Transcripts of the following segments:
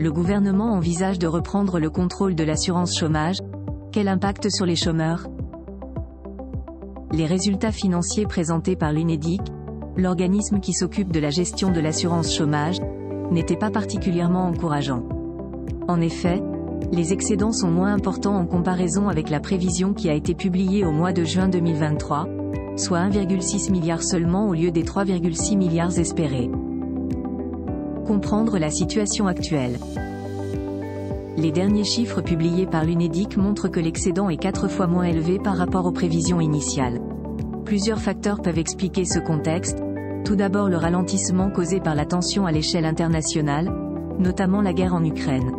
Le gouvernement envisage de reprendre le contrôle de l'assurance chômage. Quel impact sur les chômeurs? Les résultats financiers présentés par l'UNEDIC, l'organisme qui s'occupe de la gestion de l'assurance chômage, n'étaient pas particulièrement encourageants. En effet, les excédents sont moins importants en comparaison avec la prévision qui a été publiée au mois de juin 2023, soit 1,6 milliard seulement au lieu des 3,6 milliards espérés. Comprendre la situation actuelle. Les derniers chiffres publiés par l'UNEDIC montrent que l'excédent est quatre fois moins élevé par rapport aux prévisions initiales. Plusieurs facteurs peuvent expliquer ce contexte. Tout d'abord le ralentissement causé par la tension à l'échelle internationale, notamment la guerre en Ukraine.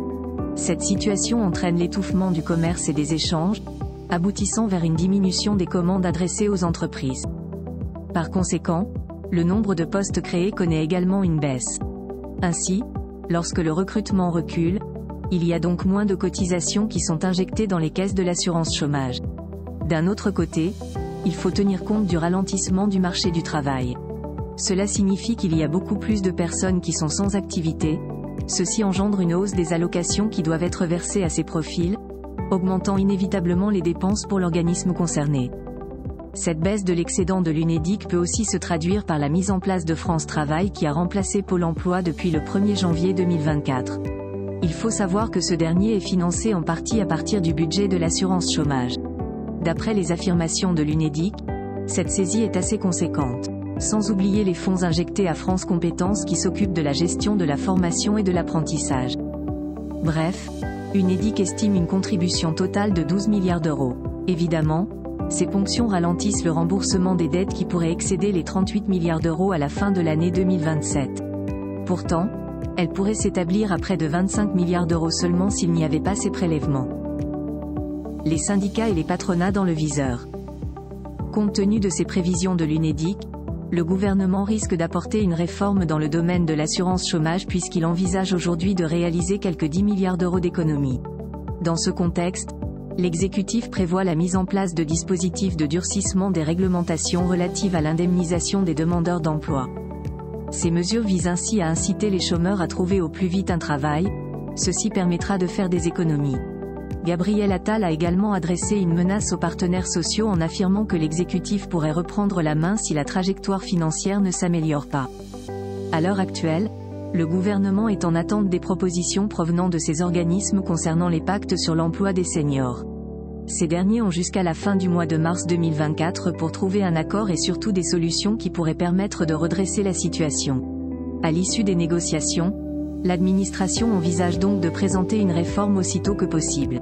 Cette situation entraîne l'étouffement du commerce et des échanges, aboutissant vers une diminution des commandes adressées aux entreprises. Par conséquent, le nombre de postes créés connaît également une baisse. Ainsi, lorsque le recrutement recule, il y a donc moins de cotisations qui sont injectées dans les caisses de l'assurance chômage. D'un autre côté, il faut tenir compte du ralentissement du marché du travail. Cela signifie qu'il y a beaucoup plus de personnes qui sont sans activité, ceci engendre une hausse des allocations qui doivent être versées à ces profils, augmentant inévitablement les dépenses pour l'organisme concerné. Cette baisse de l'excédent de l'UNEDIC peut aussi se traduire par la mise en place de France Travail qui a remplacé Pôle emploi depuis le 1er janvier 2024. Il faut savoir que ce dernier est financé en partie à partir du budget de l'assurance chômage. D'après les affirmations de l'UNEDIC, cette saisie est assez conséquente. Sans oublier les fonds injectés à France Compétences qui s'occupent de la gestion de la formation et de l'apprentissage. Bref, UNEDIC estime une contribution totale de 12 milliards d'euros. Évidemment, ces ponctions ralentissent le remboursement des dettes qui pourraient excéder les 38 milliards d'euros à la fin de l'année 2027. Pourtant, elles pourraient s'établir à près de 25 milliards d'euros seulement s'il n'y avait pas ces prélèvements. Les syndicats et les patronats dans le viseur. Compte tenu de ces prévisions de l'UNEDIC, le gouvernement risque d'apporter une réforme dans le domaine de l'assurance chômage puisqu'il envisage aujourd'hui de réaliser quelques 10 milliards d'euros d'économies. Dans ce contexte, l'exécutif prévoit la mise en place de dispositifs de durcissement des réglementations relatives à l'indemnisation des demandeurs d'emploi. Ces mesures visent ainsi à inciter les chômeurs à trouver au plus vite un travail, ceci permettra de faire des économies. Gabriel Attal a également adressé une menace aux partenaires sociaux en affirmant que l'exécutif pourrait reprendre la main si la trajectoire financière ne s'améliore pas. À l'heure actuelle, le gouvernement est en attente des propositions provenant de ces organismes concernant les pactes sur l'emploi des seniors. Ces derniers ont jusqu'à la fin du mois de mars 2024 pour trouver un accord et surtout des solutions qui pourraient permettre de redresser la situation. À l'issue des négociations, l'administration envisage donc de présenter une réforme aussitôt que possible.